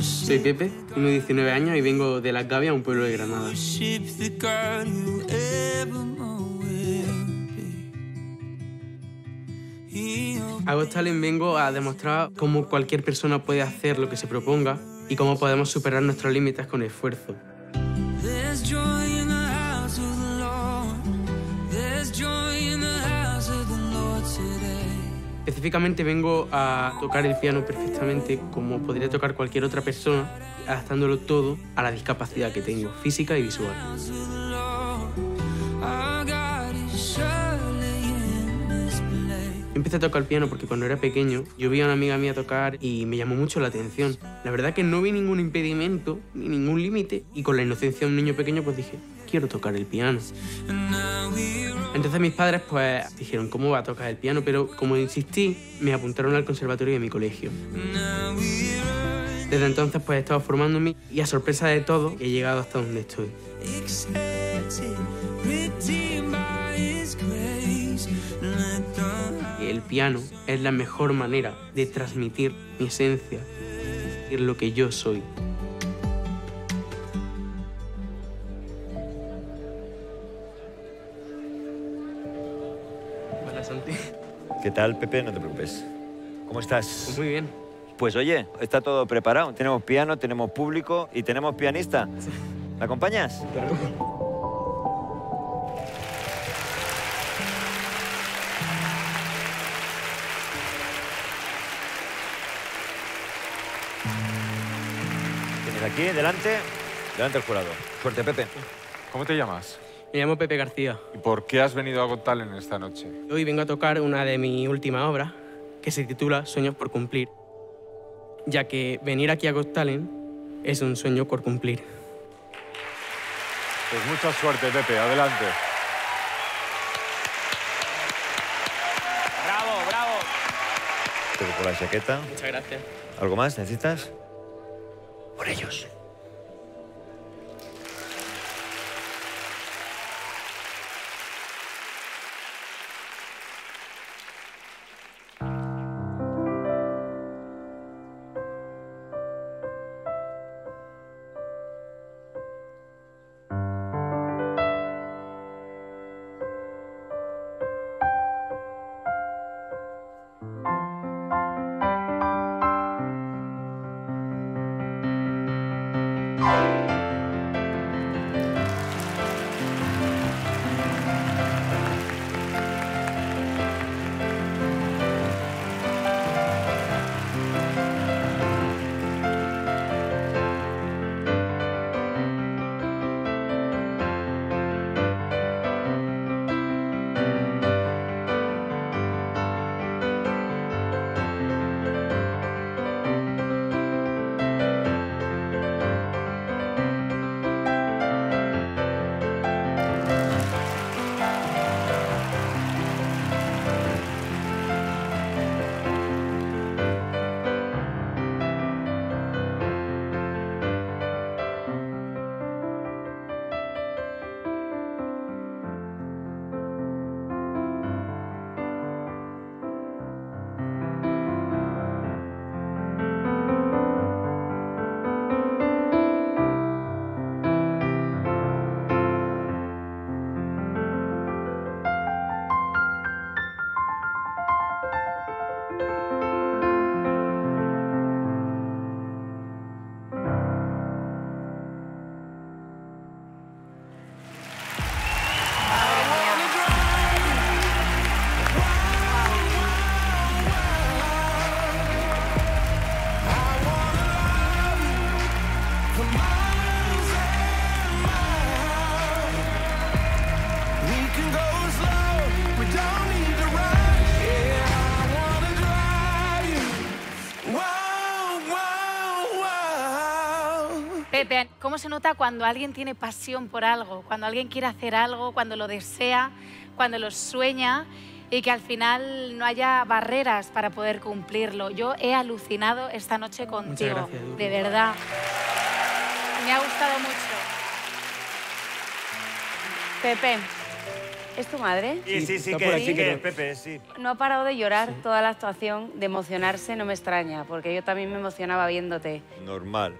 Soy Pepe, tengo 19 años y vengo de Las Gavias, un pueblo de Granada. A Got Talent vengo a demostrar cómo cualquier persona puede hacer lo que se proponga y cómo podemos superar nuestros límites con esfuerzo. Específicamente vengo a tocar el piano perfectamente como podría tocar cualquier otra persona, adaptándolo todo a la discapacidad que tengo, física y visual. Empecé a tocar el piano porque cuando era pequeño yo vi a una amiga mía tocar y me llamó mucho la atención. La verdad que no vi ningún impedimento ni ningún límite y con la inocencia de un niño pequeño pues dije, quiero tocar el piano. Entonces mis padres pues dijeron, ¿cómo va a tocar el piano? Pero como insistí, me apuntaron al conservatorio de mi colegio. Desde entonces pues he estado formándome y a sorpresa de todo he llegado hasta donde estoy. El piano es la mejor manera de transmitir mi esencia, y lo que yo soy. ¿Qué tal, Pepe? No te preocupes. ¿Cómo estás? Pues muy bien. Pues oye, está todo preparado. Tenemos piano, tenemos público y tenemos pianista. ¿Me acompañas? Claro. Tienes aquí, delante, delante del jurado. Suerte, Pepe. ¿Cómo te llamas? Me llamo Pepe García. ¿Y por qué has venido a Got Talent esta noche? Hoy vengo a tocar una de mis últimas obras, que se titula Sueños por cumplir, ya que venir aquí a Got Talent es un sueño por cumplir. Pues mucha suerte, Pepe. Adelante. Bravo, bravo. Pepe por la chaqueta. Muchas gracias. ¿Algo más necesitas? Por ellos. Pepe, ¿cómo se nota cuando alguien tiene pasión por algo? Cuando alguien quiere hacer algo, cuando lo desea, cuando lo sueña y que al final no haya barreras para poder cumplirlo. Yo he alucinado esta noche contigo, gracias, de verdad. Me ha gustado mucho. Pepe, ¿Es tu madre? Sí, sí, sí, que, sí, que es Pepe, sí. No ha parado de llorar toda la actuación, de emocionarse, no me extraña, porque yo también me emocionaba viéndote. Normal.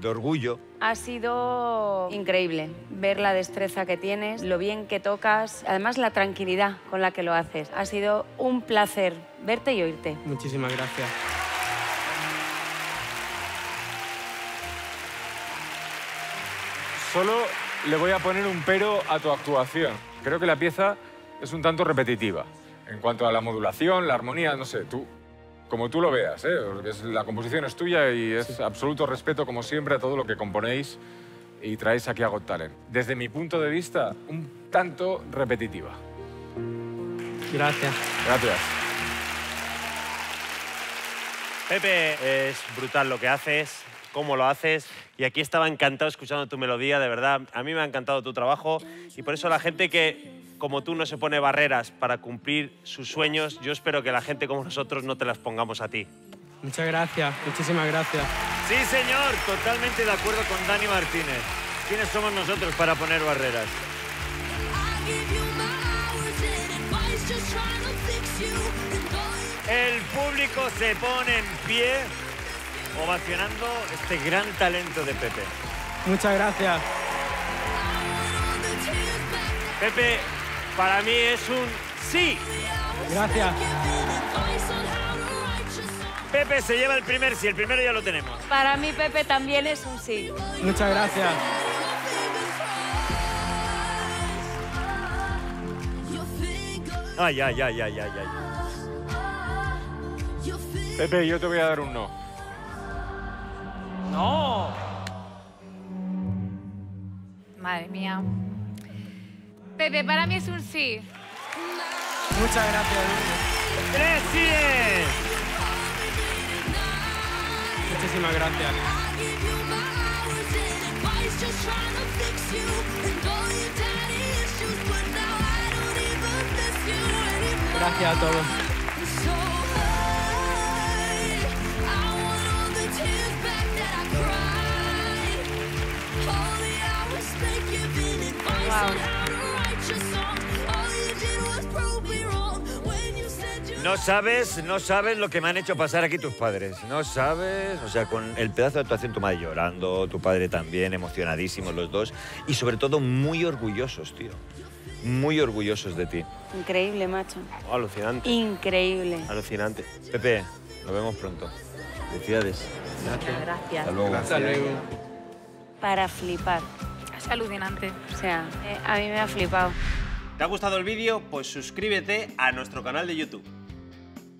De orgullo. Ha sido increíble ver la destreza que tienes, lo bien que tocas, además la tranquilidad con la que lo haces. Ha sido un placer verte y oírte. Muchísimas gracias. Solo le voy a poner un pero a tu actuación. Creo que la pieza es un tanto repetitiva. En cuanto a la modulación, la armonía, no sé, tú, como tú lo veas, ¿eh? Porque es- la composición es tuya y es absoluto respeto, como siempre, a todo lo que componéis y traéis aquí a Got Talent. Desde mi punto de vista, un tanto repetitiva. Gracias. Gracias. Pepe, es brutal lo que haces, cómo lo haces. Y aquí estaba encantado escuchando tu melodía, de verdad. A mí me ha encantado tu trabajo. Y por eso la gente que, como tú, no se pone barreras para cumplir sus sueños, yo espero que la gente como nosotros no te las pongamos a ti. Muchas gracias. Muchísimas gracias. Sí, señor, totalmente de acuerdo con Dani Martínez. ¿Quiénes somos nosotros para poner barreras? El público se pone en pie ovacionando este gran talento de Pepe. Muchas gracias. Pepe, para mí es un sí. Gracias. Pepe se lleva el primer sí, el primero ya lo tenemos. Para mí, Pepe, también es un sí. Muchas gracias. Ay, ay, ay, ay, ay, ay. Pepe, yo te voy a dar un no. Madre mía. Pepe, para mí es un sí. Muchas gracias. Lourdes. ¡Tres síes! Muchísimas gracias. Gracias a todos. No sabes, no sabes lo que me han hecho pasar aquí tus padres. No sabes, o sea, con el pedazo de actuación, tu madre llorando, tu padre también, emocionadísimos los dos. Y sobre todo muy orgullosos, tío. Muy orgullosos de ti. Increíble, macho. Alucinante, Increíble. alucinante. Pepe, nos vemos pronto. Felicidades. Gracias. Hasta luego. Hasta luego. Para flipar. Es alucinante. O sea, eh, a mí me ha flipado. ¿Te ha gustado el vídeo? Pues suscríbete a nuestro canal de YouTube.